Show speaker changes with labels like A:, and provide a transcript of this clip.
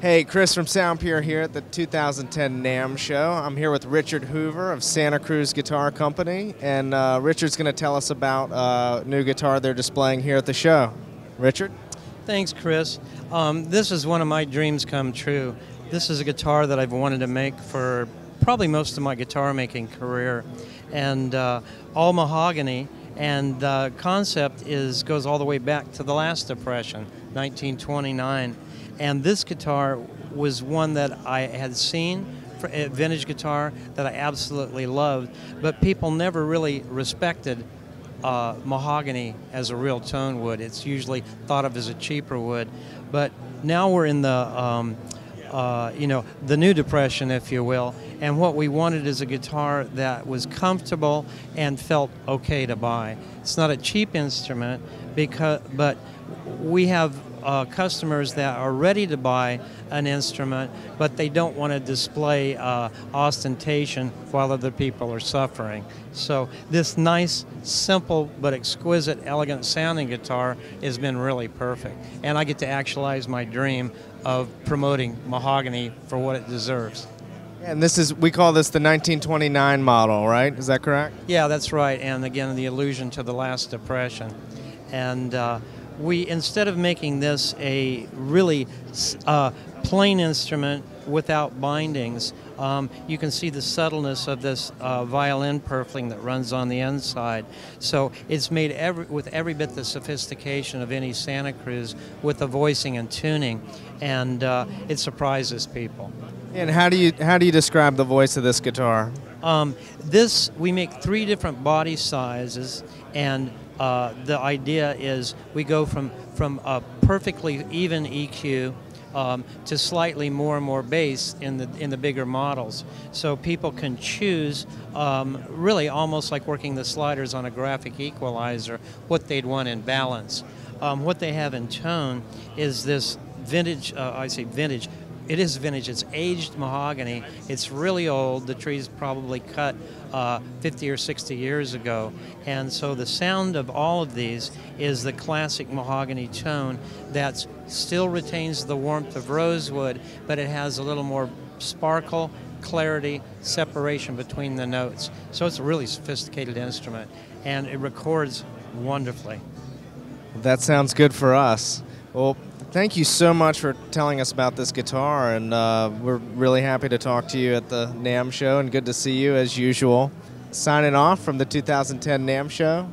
A: Hey, Chris from Sound Soundpure here at the 2010 NAMM show. I'm here with Richard Hoover of Santa Cruz Guitar Company, and uh, Richard's going to tell us about uh, new guitar they're displaying here at the show. Richard?
B: Thanks, Chris. Um, this is one of my dreams come true. This is a guitar that I've wanted to make for probably most of my guitar making career, and uh, all mahogany. And the concept is goes all the way back to the last depression, 1929 and this guitar was one that I had seen, a vintage guitar that I absolutely loved, but people never really respected uh, mahogany as a real tone wood. It's usually thought of as a cheaper wood, but now we're in the um, uh, you know the new depression, if you will, and what we wanted is a guitar that was comfortable and felt okay to buy. It's not a cheap instrument, because but we have uh, customers that are ready to buy an instrument, but they don't want to display uh, ostentation while other people are suffering. So this nice, simple, but exquisite, elegant sounding guitar has been really perfect. And I get to actualize my dream of promoting mahogany for what it deserves.
A: And this is, we call this the 1929 model, right? Is that correct?
B: Yeah, that's right. And again, the allusion to the last depression. And uh, we instead of making this a really uh, plain instrument without bindings, um, you can see the subtleness of this uh, violin purfling that runs on the inside. So it's made every, with every bit the sophistication of any Santa Cruz with the voicing and tuning, and uh, it surprises people.
A: And how do you how do you describe the voice of this guitar?
B: Um, this we make three different body sizes, and uh, the idea is we go from from a perfectly even EQ um, to slightly more and more bass in the in the bigger models. So people can choose, um, really almost like working the sliders on a graphic equalizer, what they'd want in balance. Um, what they have in tone is this vintage. Uh, I say vintage it is vintage. It's aged mahogany. It's really old. The tree's probably cut uh, 50 or 60 years ago. And so the sound of all of these is the classic mahogany tone that still retains the warmth of rosewood, but it has a little more sparkle, clarity, separation between the notes. So it's a really sophisticated instrument, and it records wonderfully.
A: That sounds good for us. Well, thank you so much for telling us about this guitar, and uh, we're really happy to talk to you at the NAMM show, and good to see you as usual. Signing off from the 2010 NAMM show,